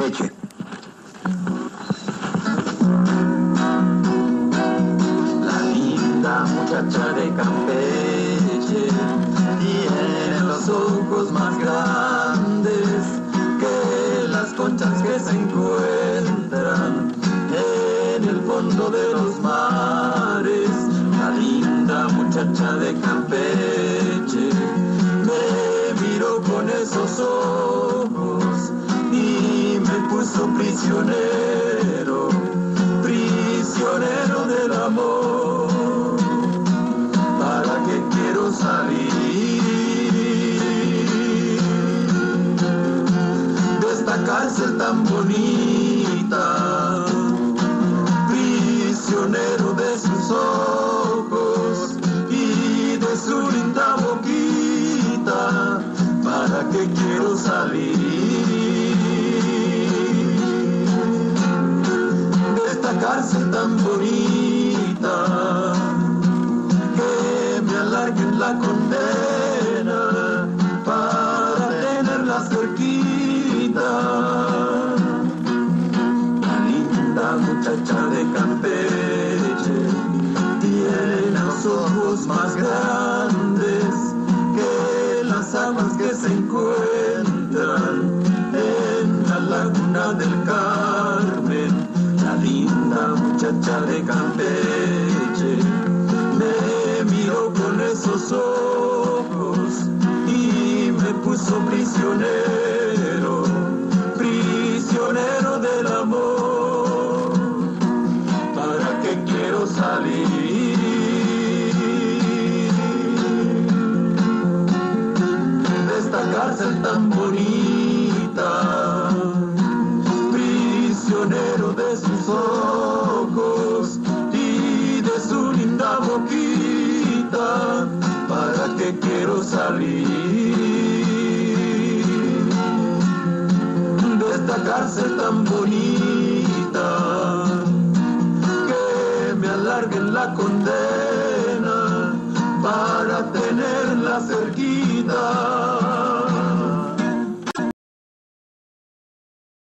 La linda muchacha de Campeche tiene los ojos más grandes que las conchas que se encuentran en el fondo de los mares. La linda muchacha de Campeche me miró con esos ojos puso prisionero, prisionero del amor. ¿Para qué quiero salir de esta cárcel tan bonita? Prisionero de sus ojos y de su linda boquita. ¿Para qué quiero salir? La condena para tenerla cerquita. La linda muchacha de Campeche tiene los ojos más grandes que las aguas que se encuentran en la laguna del Carmen. La linda muchacha de Campeche prisionero, prisionero del amor. ¿Para qué quiero salir de esta cárcel tan bonita? prisionero de sus ojos y de su linda boquita. ¿Para qué quiero salir bonita? Que me alarguen la condena para tenerla cerquita.